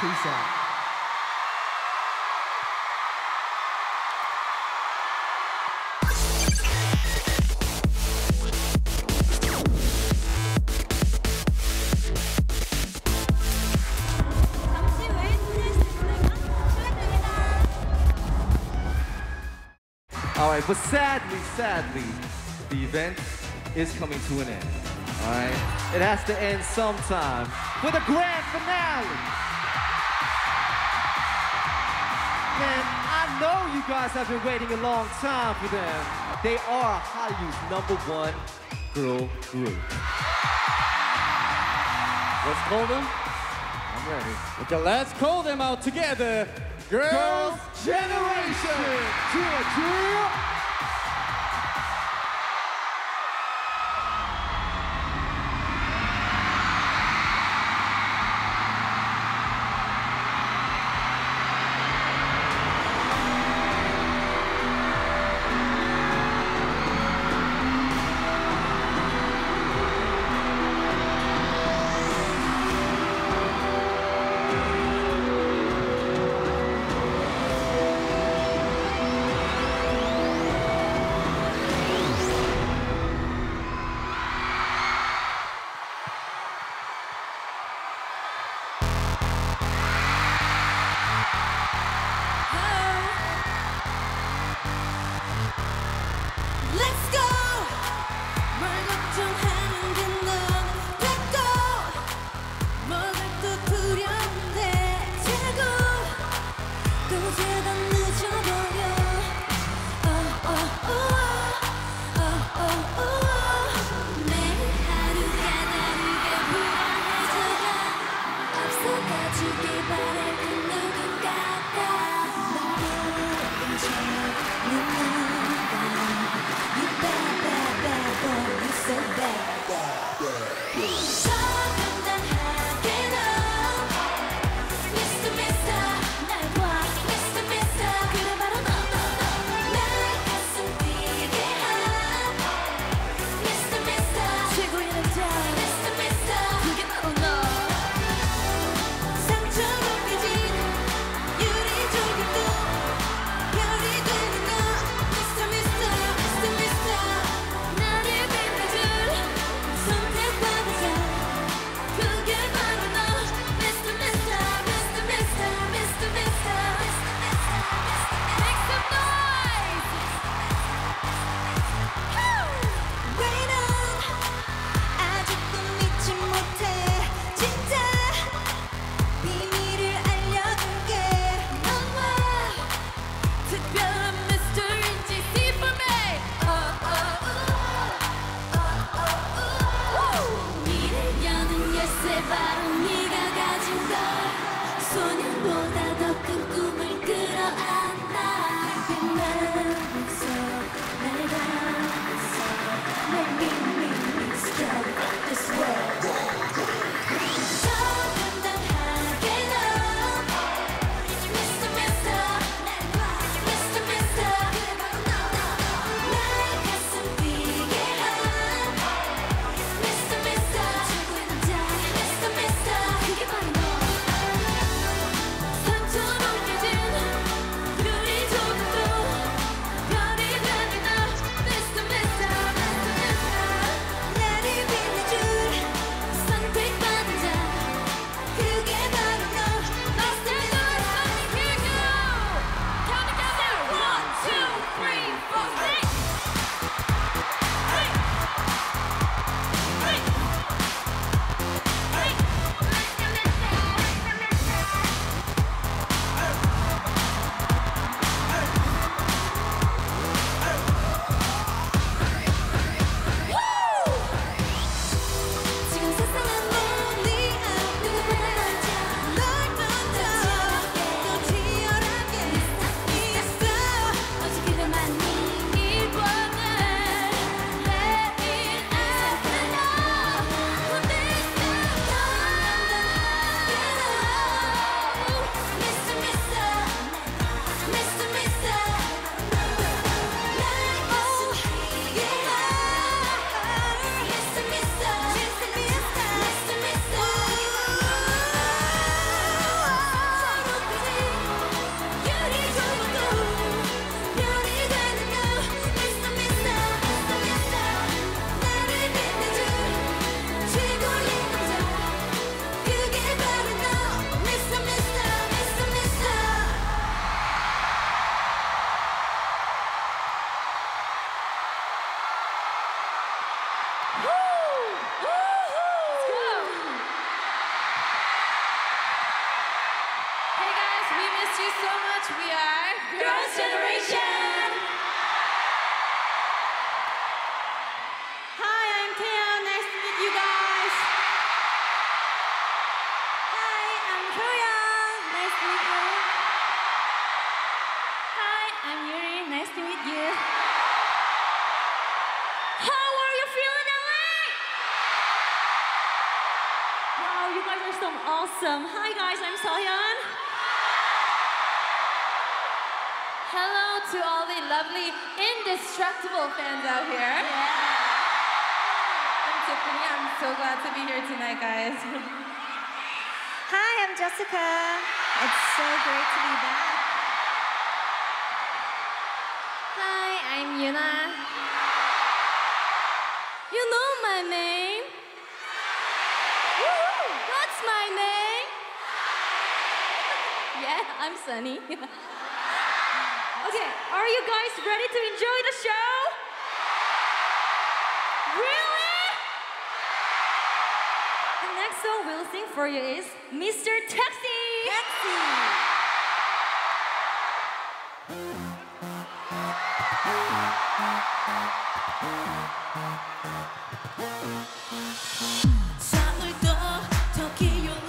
Peace out. All right, but sadly, sadly, the event is coming to an end. All right, it has to end sometime with a grand finale. Man, I know you guys have been waiting a long time for them. They are Hollywood's number one girl group. Let's call them. I'm ready. Okay, let's call them out together. Girls, Girls Generation. Generation. Cheer, cheer. 보다 더 큰 꿈을 to all the lovely, indestructible fans out here. Yeah. I'm Tiffany. I'm so glad to be here tonight, guys. Hi, I'm Jessica. It's so great to be back. Hi, I'm Yoona. You know my name. Woohoo! What's my name? yeah, I'm Sunny. Okay, are you guys ready to enjoy the show? Really? The next song we'll sing for you is Mr. Taxi. Taxi. Summer go, Tokyo.